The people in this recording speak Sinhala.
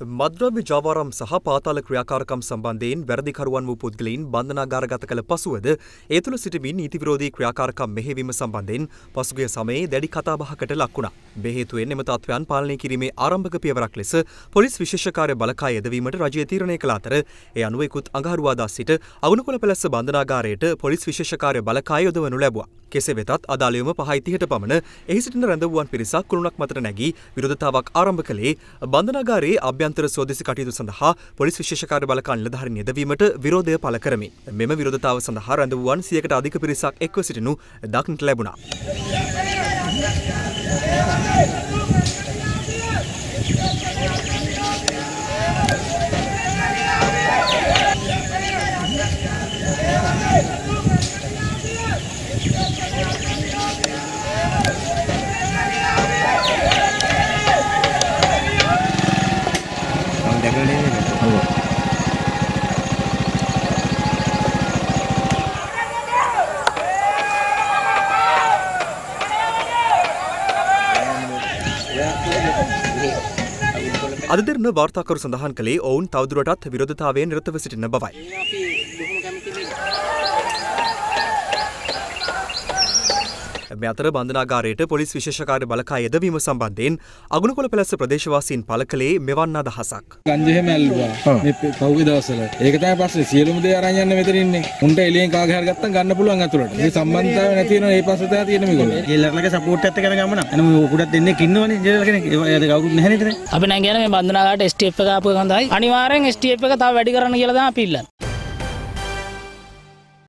මද්‍රව්‍ය ජාවාරම් සහ පාතාල ක්‍රියාකාරකම් සම්බන්ධයෙන් වැරදිකරුවන් වූ පුද්ගලයින් බන්ධනාගාරගත කළ පසුවද ඒ තුළ සිටිමින් නීති විරෝධී ක්‍රියාකාරකම් මෙහෙවීම සම්බන්ධයෙන් පසුගිය සමයේ දැඩි කතාබහකට ලක් වුණා. මේ හේතුවෙන් එම තත්ත්වයන් පාලනය කිරීමේ ආරම්භක පියවරක් ලෙස පොලිස් විශේෂකාර්ය බලකාය යෙදවීමට රජය තීරණය කළ අතර ඒ අනුව ඉකුත් අඟහරුවාදා සිට අගුණකොළ පැලැස්ස බන්ධනාගාරයට පොලිස් විශේෂකාර්ය බලකාය යොදවනු ලැබුවා. කෙසේ වෙතත් අදාළයම පහයි තිහට පමණ එහි සිටින රැඳවුවන් පිරිසක් කුළුණක් මතට නැගී විරෝධතාවක් ආරම්භ කළේ බන්ධනාගාරයේ අභ්‍යන්තර සෝදිසි කටයුතු සඳහා පොලිස් විශේෂකාර්ය බලකාන් නිලධාරීන් යෙදවීමට විරෝධය පළ කරමින් මෙම විරෝධතාව සඳහා රැඳවුවන් සියකට අධික පිරිසක් එක්ව සිටිනු දක්නට ලැබුණා. අද දෙරන වාර්තාකරු සඳහන් කළේ ඔවුන් තවදුරටත් විරෝධතාවයෙන් නිරතව සිටින බවයි. මේ අතර බන්ධනාගාරයට පොලිස් විශේෂකාර්ය බලකා යෙදවීම සම්බන්ධයෙන් අගුණකොළ පැලැස්ස ප්‍රදේශවාසීන් පළ කළේ මෙවන් අදහසක්. ගංජහෙම ඇල්ලුවා මේ පහුගිය දවස්වල. ඒක තමයි පස්සේ සියලුම දේ අරන් යන්න මෙතන ඉන්නේ. උන්ට එළියෙන් කාගේ හරි ගත්තම් ගන්න පුළුවන් අතුලට. මේ සම්බන්ධතාවය නැති වෙනවා මේ පස්සේ තමයි තියෙන මේගොල්ලෝ. ජේලර්ලගේ සපෝට් එකත් යන ගමන. එනම උකුඩක් දෙන්නෙක් ඉන්නවනේ ජේලර් කෙනෙක්. ඒවාද කවුරුත් නැහැ නේද? අපි නම් කියන මේ බන්ධනාගාරට STF එක ආපු එක හොඳයි. අනිවාර්යෙන් STF එක තව වැඩි කරන්න කියලා තමයි අපි ඉල්ලන්නේ.